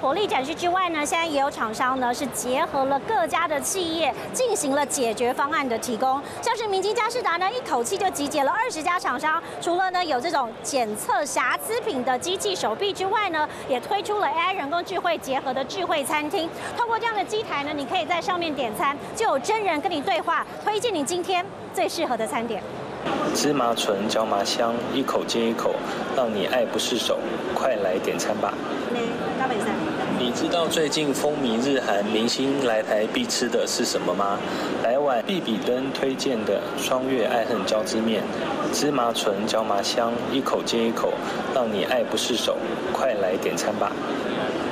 的火力展示之外呢，现在也有厂商呢是结合了各家的企业，进行了解决方案的提供。像是明基嘉士达呢，一口气就集结了二十家厂商，除了呢有这种检测瑕疵品的机器手臂之外呢，也推出了 AI 人工智慧结合的智慧餐厅。通过这样的机台呢，你可以在上面点餐，就有真人跟你对话，推荐你今天最适合的餐点。芝麻醇椒麻香，一口接一口，让你爱不释手。快来点餐吧！你知道最近风靡日韩明星来台必吃的是什么吗？来碗必比登推荐的双月爱恨交织面，芝麻醇椒麻香，一口接一口，让你爱不释手。快来点餐吧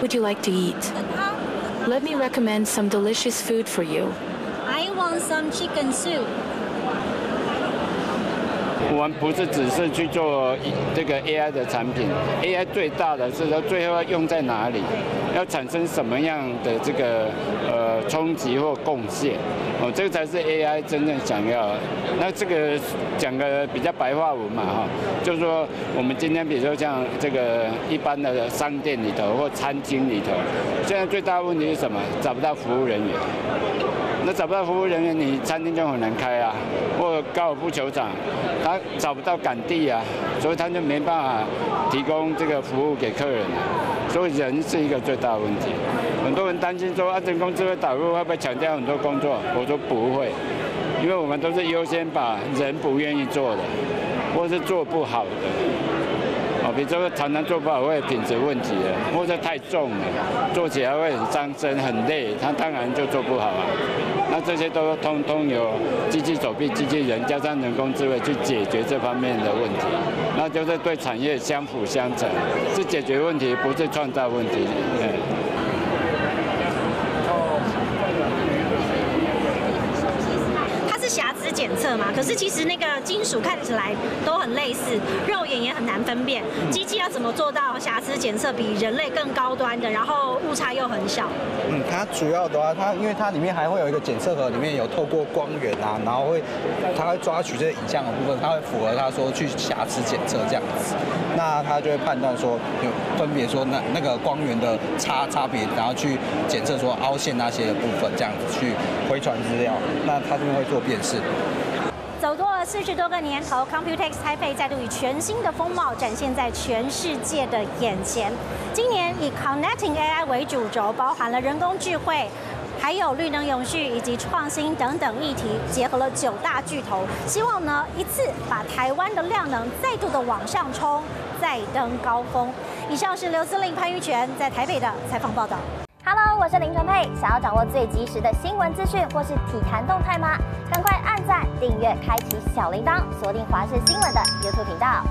！Would you like to eat? Let me recommend some delicious food for you. I want some chicken soup. 我们不是只是去做这个 AI 的产品，AI 最大的是说最后要用在哪里，要产生什么样的这个呃冲击或贡献，哦，这个才是 AI 真正想要。那这个讲个比较白话文嘛哈，就是说我们今天比如说像这个一般的商店里头或餐厅里头，现在最大问题是什么？找不到服务人员。那找不到服务人员，你餐厅就很难开啊。或高尔夫球场，他找不到杆地啊，所以他就没办法提供这个服务给客人。所以人是一个最大的问题。很多人担心说，啊，人工智能导入会不会抢掉很多工作？我说不会，因为我们都是优先把人不愿意做的，或是做不好的。比这个常常做不好会品质问题的，或者太重了，做起来会很伤身很累，他当然就做不好啊。那这些都通通由机器手臂、机器人加上人工智慧去解决这方面的问题，那就是对产业相辅相成，是解决问题，不是创造问题。检测嘛，可是其实那个金属看起来都很类似，肉眼也很难分辨。机器要怎么做到瑕疵检测比人类更高端的，然后误差又很小？嗯，它主要的话，它因为它里面还会有一个检测盒，里面有透过光源啊，然后会它会抓取这些影像的部分，它会符合它说去瑕疵检测这样子，那它就会判断说有分别说那那个光源的差差别，然后去检测说凹陷那些的部分，这样子去回传资料，那它就会做辨识。四十多个年头，Computex Taipei 再度以全新的风貌展现在全世界的眼前。今年以 Connecting AI 为主轴，包含了人工智慧、还有绿能永续以及创新等等议题，结合了九大巨头，希望呢一次把台湾的量能再度的往上冲，再登高峰。以上是刘司令潘玉泉在台北的采访报道。Hello，我是林纯佩。想要掌握最及时的新闻资讯或是体坛动态吗？赶快按赞、订阅、开启小铃铛，锁定华视新闻的 YouTube 频道。